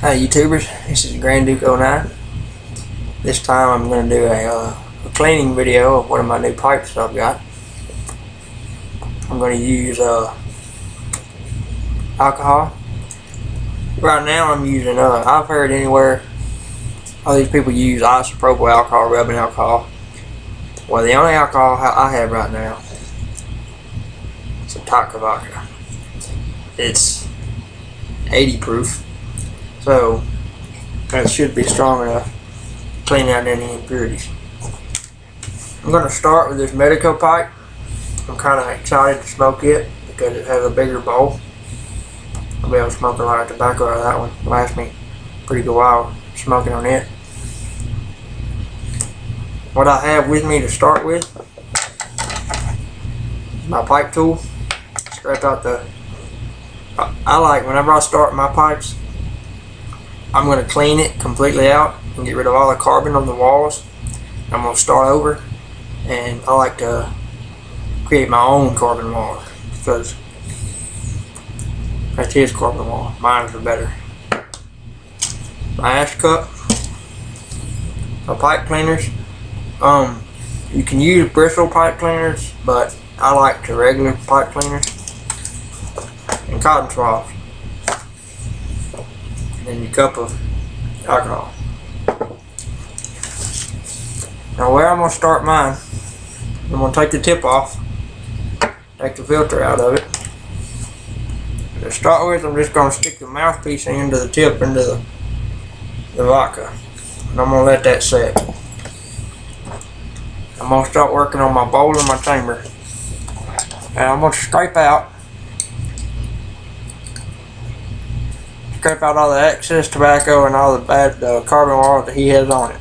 Hi YouTubers, this is Grand Duke 09. This time I'm going to do a, uh, a cleaning video of one of my new pipes I've got. I'm going to use uh, alcohol. Right now I'm using, uh, I've heard anywhere all these people use isopropyl alcohol, rubbing alcohol. Well the only alcohol I have right now is a vodka. It's 80 proof. So that should be strong enough to clean out any impurities. I'm going to start with this Medico pipe. I'm kind of excited to smoke it because it has a bigger bowl. I'll be able to smoke a lot of tobacco out of that one. Last me pretty good while smoking on it. What I have with me to start with is my pipe tool. Scrape out the I like whenever I start my pipes I'm going to clean it completely out and get rid of all the carbon on the walls. I'm going to start over and I like to create my own carbon wall because that's his carbon wall. Mine's are better. My ash cup, my pipe cleaners. Um, you can use bristle pipe cleaners, but I like the regular pipe cleaners and cotton swabs and your cup of alcohol. Now where I'm going to start mine, I'm going to take the tip off, take the filter out of it. To start with, I'm just going to stick the mouthpiece into the tip into the, the vodka. And I'm going to let that set. I'm going to start working on my bowl and my chamber. And I'm going to scrape out scrape out all the excess tobacco and all the bad uh, carbon wall that he has on it.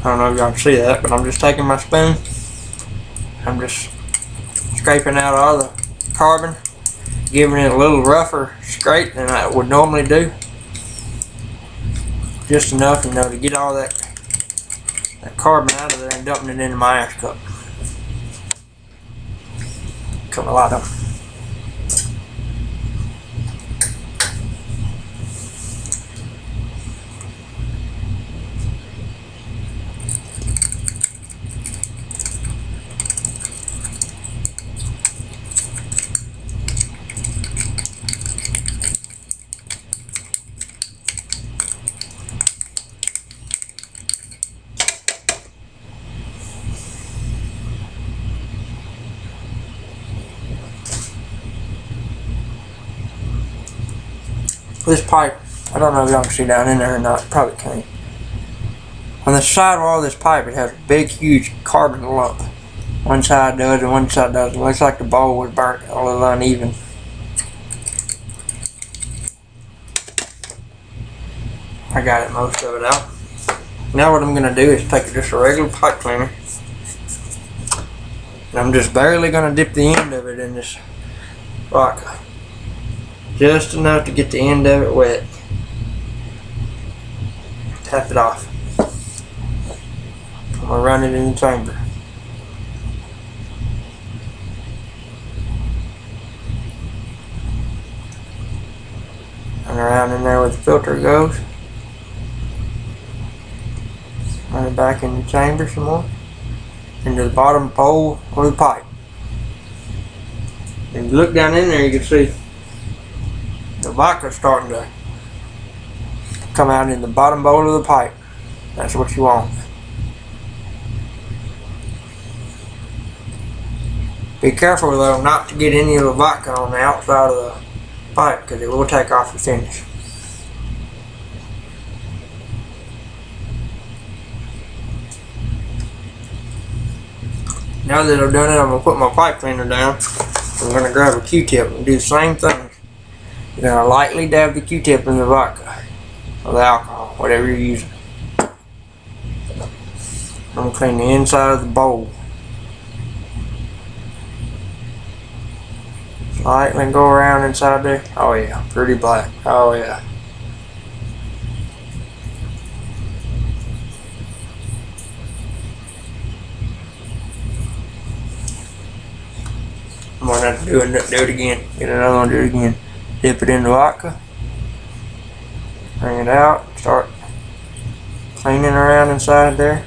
I don't know if y'all see that, but I'm just taking my spoon. I'm just scraping out all the carbon, giving it a little rougher scrape than I would normally do. Just enough, you know, to get all that, that carbon out of there and dumping it into my ash cup. Come a lot of this pipe, I don't know if y'all can see down in there or not, probably can't. On the side wall of this pipe, it has a big, huge carbon lump. One side does and one side doesn't. Looks like the bowl was burnt a little uneven. I got it most of it out. Now what I'm going to do is take just a regular pipe cleaner. And I'm just barely going to dip the end of it in this rock just enough to get the end of it wet. Tap it off. I'm to run it in the chamber. Run around in there where the filter goes. Run it back in the chamber some more. Into the bottom pole of the pipe. And look down in there you can see the vodka starting to come out in the bottom bowl of the pipe. That's what you want. Be careful though not to get any of the vodka on the outside of the pipe because it will take off the finish. Now that I've done it, I'm going to put my pipe cleaner down. I'm going to grab a Q-tip and do the same thing. You're going to lightly dab the Q-tip in the vodka or the alcohol, whatever you're using. I'm going to clean the inside of the bowl. Lightning go around inside there. Oh yeah, pretty black. Oh yeah. I'm gonna do it, do it again. Get another one, do it again. Dip it in the vodka. Bring it out. Start cleaning around inside there.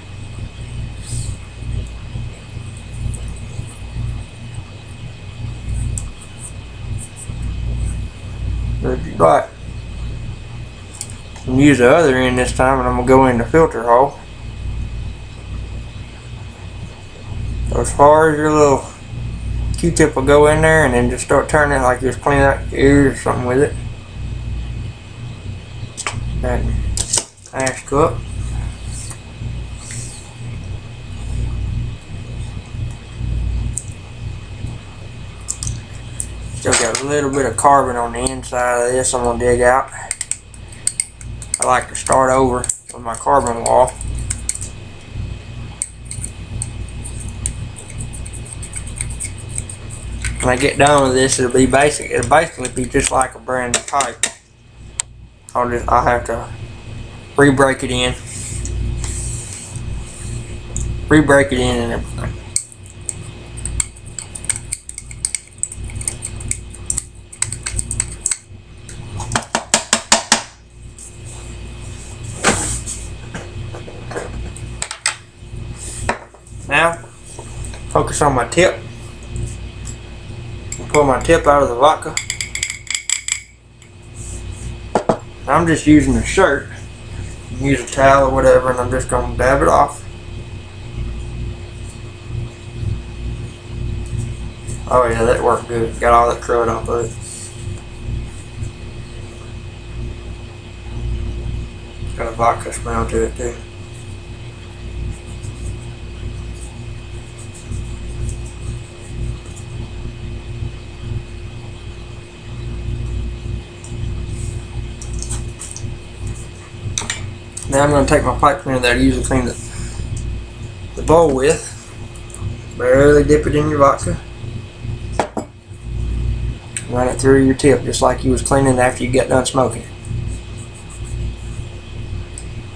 Good black. I'm use the other end this time and I'm gonna go in the filter hole. So as far as your little Q-tip will go in there and then just start turning like you're cleaning out your ears or something with it. That ash cup. Still got a little bit of carbon on the inside of this I'm going to dig out. I like to start over with my carbon wall. When I get done with this, it'll be basic. It'll basically be just like a brand new pipe. I'll just I'll have to re-break it in, re-break it in and everything. Now, focus on my tip. Pull my tip out of the vodka. I'm just using a shirt. Use a towel or whatever, and I'm just going to dab it off. Oh yeah, that worked good. Got all that crud off of it. Got a vodka smell to it too. Now I'm going to take my pipe cleaner that I usually clean the, the bowl with. Barely dip it in your vodka. Run it through your tip just like you was cleaning after you got done smoking.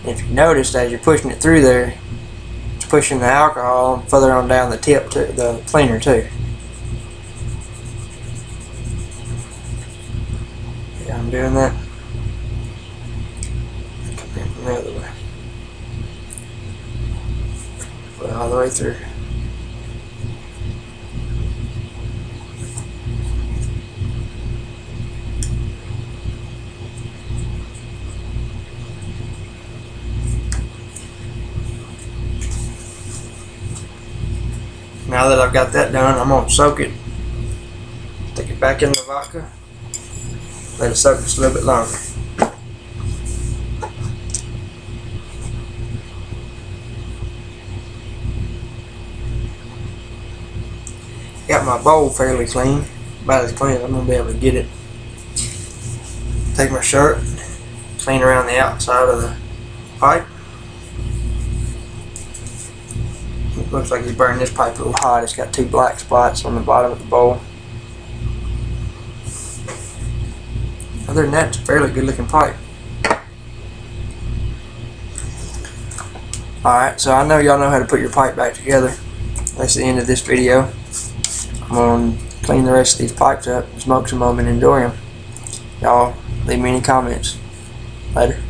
If you noticed as you're pushing it through there, it's pushing the alcohol further on down the tip to the cleaner too. Yeah, I'm doing that. the other way. Put it all the way through. Now that I've got that done, I'm going to soak it. Take it back in the vodka. Let it soak just a little bit longer. Got my bowl fairly clean. About as clean as I'm going to be able to get it. Take my shirt, clean around the outside of the pipe. Looks like he's burning this pipe a little hot. It's got two black spots on the bottom of the bowl. Other than that, it's a fairly good looking pipe. Alright, so I know y'all know how to put your pipe back together. That's the end of this video. I'm going to clean the rest of these pipes up, smoke some of them, and enjoy them. Y'all leave me any comments. Later.